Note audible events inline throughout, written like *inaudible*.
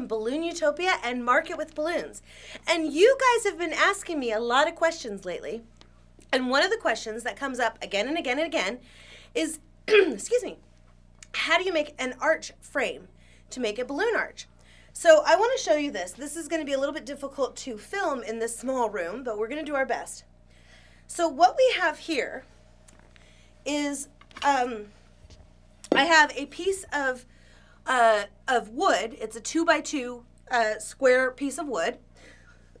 from Balloon Utopia and Market with Balloons. And you guys have been asking me a lot of questions lately. And one of the questions that comes up again and again and again is *clears throat* excuse me, how do you make an arch frame to make a balloon arch? So I want to show you this. This is going to be a little bit difficult to film in this small room, but we're going to do our best. So what we have here is um, I have a piece of uh, of wood. It's a two by two uh, square piece of wood.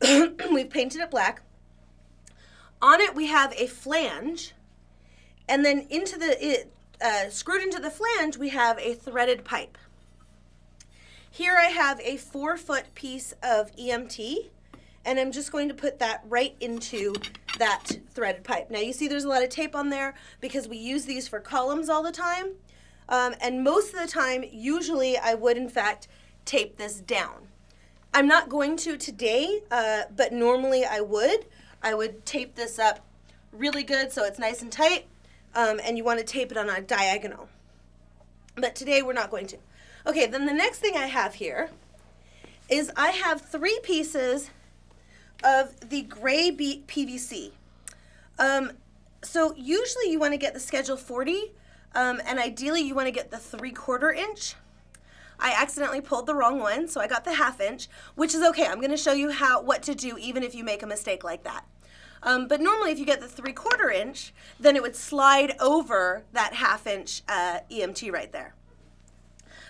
*clears throat* We've painted it black. On it we have a flange, and then into the it, uh, screwed into the flange we have a threaded pipe. Here I have a four foot piece of EMT, and I'm just going to put that right into that threaded pipe. Now you see there's a lot of tape on there because we use these for columns all the time. Um, and most of the time, usually I would in fact tape this down. I'm not going to today, uh, but normally I would. I would tape this up really good so it's nice and tight, um, and you want to tape it on a diagonal. But today we're not going to. Okay, then the next thing I have here is I have three pieces of the gray PVC. Um, so usually you want to get the Schedule 40 um, and ideally you want to get the three quarter inch. I accidentally pulled the wrong one, so I got the half inch, which is okay. I'm going to show you how what to do even if you make a mistake like that. Um, but normally if you get the three quarter inch, then it would slide over that half inch uh, EMT right there.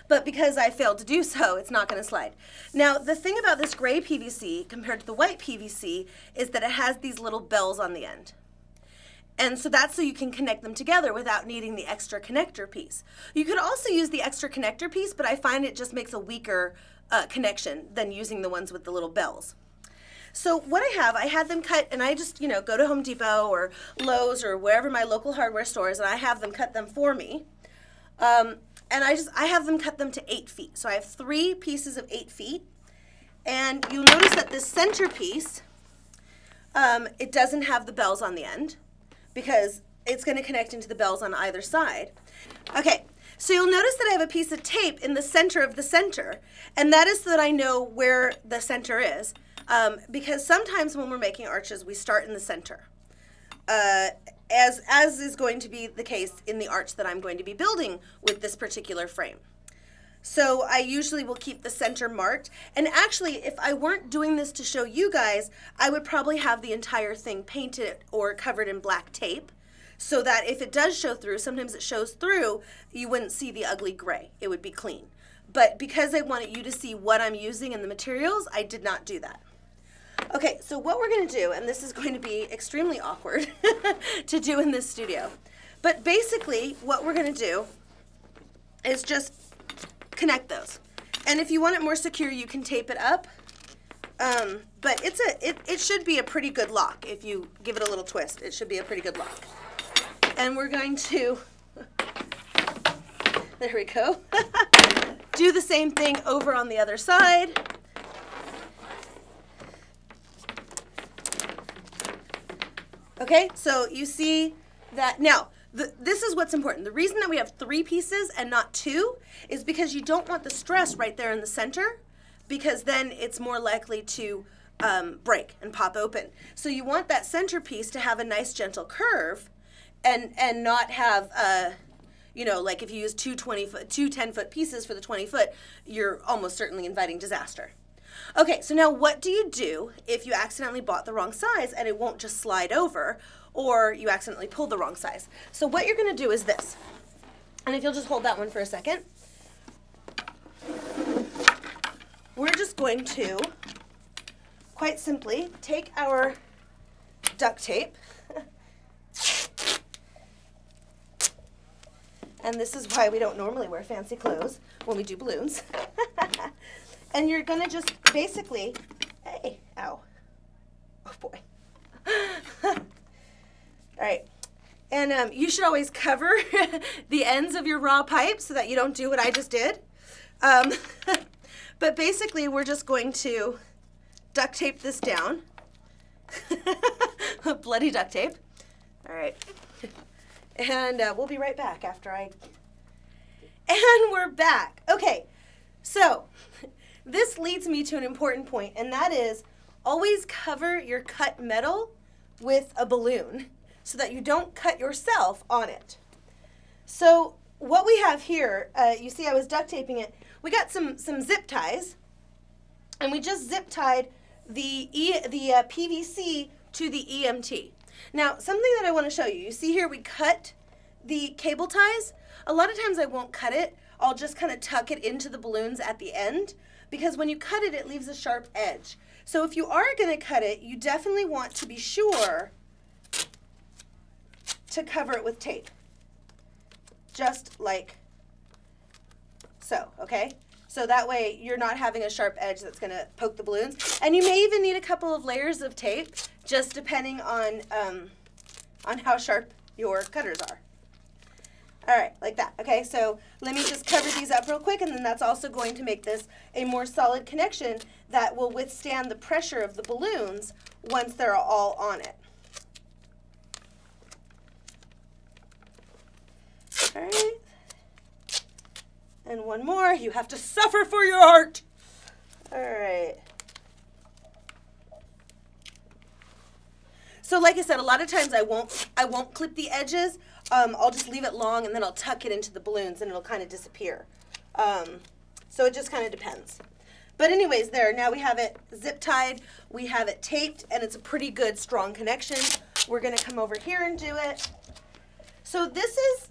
But because I failed to do *laughs* so, it's not going to slide. Now, the thing about this gray PVC compared to the white PVC is that it has these little bells on the end. And so that's so you can connect them together without needing the extra connector piece. You could also use the extra connector piece, but I find it just makes a weaker uh, connection than using the ones with the little bells. So what I have, I had them cut, and I just, you know, go to Home Depot or Lowe's or wherever my local hardware store is, and I have them cut them for me. Um, and I just, I have them cut them to eight feet. So I have three pieces of eight feet. And you'll notice that this center piece, um, it doesn't have the bells on the end because it's going to connect into the bells on either side. Okay, so you'll notice that I have a piece of tape in the center of the center, and that is so that I know where the center is. Um, because sometimes when we're making arches, we start in the center. Uh, as, as is going to be the case in the arch that I'm going to be building with this particular frame. So I usually will keep the center marked. And actually, if I weren't doing this to show you guys, I would probably have the entire thing painted or covered in black tape so that if it does show through, sometimes it shows through, you wouldn't see the ugly gray. It would be clean. But because I wanted you to see what I'm using in the materials, I did not do that. Okay, so what we're going to do, and this is going to be extremely awkward *laughs* to do in this studio, but basically what we're going to do is just connect those. And if you want it more secure, you can tape it up. Um, but it's a it, it should be a pretty good lock if you give it a little twist. It should be a pretty good lock. And we're going to, *laughs* there we go, *laughs* do the same thing over on the other side. Okay, so you see that now the, this is what's important. The reason that we have three pieces and not two is because you don't want the stress right there in the center because then it's more likely to um, break and pop open. So you want that center piece to have a nice gentle curve and, and not have, uh, you know, like if you use two 20 foot, two 10 foot pieces for the 20 foot, you're almost certainly inviting disaster. Okay, so now what do you do if you accidentally bought the wrong size and it won't just slide over or you accidentally pulled the wrong size? So what you're gonna do is this. And if you'll just hold that one for a second. We're just going to, quite simply, take our duct tape *laughs* and this is why we don't normally wear fancy clothes when we do balloons. *laughs* And you're gonna just basically, hey, ow. Oh boy. *laughs* All right. And um, you should always cover *laughs* the ends of your raw pipe so that you don't do what I just did. Um, *laughs* but basically, we're just going to duct tape this down. Bloody duct tape. All right. And uh, we'll be right back after I. And we're back. Okay. So this leads me to an important point, and that is always cover your cut metal with a balloon so that you don't cut yourself on it. So what we have here, uh, you see I was duct taping it. We got some, some zip ties, and we just zip tied the, e, the uh, PVC to the EMT. Now, something that I want to show you, you see here we cut the cable ties. A lot of times I won't cut it. I'll just kind of tuck it into the balloons at the end because when you cut it, it leaves a sharp edge. So if you are going to cut it, you definitely want to be sure to cover it with tape. Just like so, okay? So that way you're not having a sharp edge that's going to poke the balloons. And you may even need a couple of layers of tape, just depending on, um, on how sharp your cutters are. All right, like that. Okay, so let me just cover these up real quick, and then that's also going to make this a more solid connection that will withstand the pressure of the balloons once they're all on it. All right. And one more. You have to suffer for your art. All right. So like I said, a lot of times I won't I won't clip the edges. Um, I'll just leave it long and then I'll tuck it into the balloons and it'll kind of disappear. Um, so it just kind of depends. But anyways, there, now we have it zip tied, we have it taped, and it's a pretty good strong connection. We're gonna come over here and do it. So this is,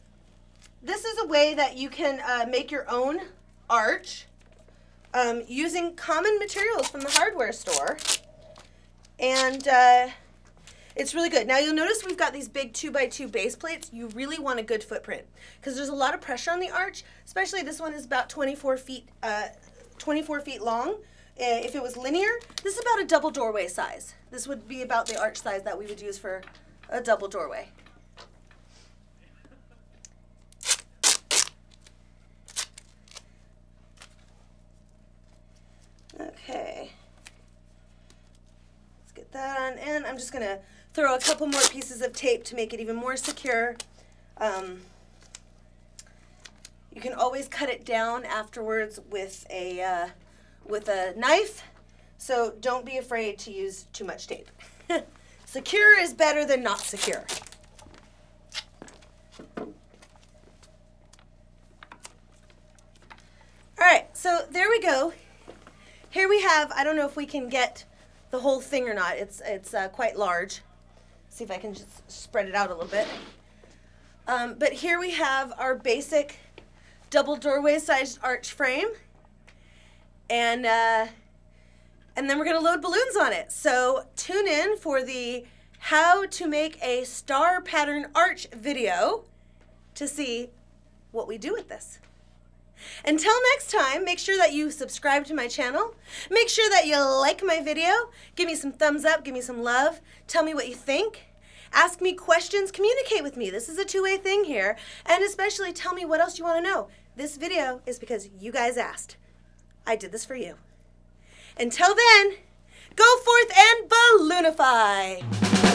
this is a way that you can uh, make your own arch um, using common materials from the hardware store. And uh, it's really good. Now you'll notice we've got these big two by two base plates. You really want a good footprint because there's a lot of pressure on the arch, especially this one is about 24 feet, uh, 24 feet long. Uh, if it was linear, this is about a double doorway size. This would be about the arch size that we would use for a double doorway. Okay. That on in. I'm just going to throw a couple more pieces of tape to make it even more secure. Um, you can always cut it down afterwards with a, uh, with a knife, so don't be afraid to use too much tape. *laughs* secure is better than not secure. All right, so there we go. Here we have, I don't know if we can get the whole thing or not. It's, it's uh, quite large. See if I can just spread it out a little bit. Um, but here we have our basic double doorway sized arch frame. And, uh, and then we're to load balloons on it. So tune in for the how to make a star pattern arch video to see what we do with this. Until next time, make sure that you subscribe to my channel. Make sure that you like my video. Give me some thumbs up, give me some love. Tell me what you think. Ask me questions, communicate with me. This is a two-way thing here. And especially tell me what else you want to know. This video is because you guys asked. I did this for you. Until then, go forth and balloonify.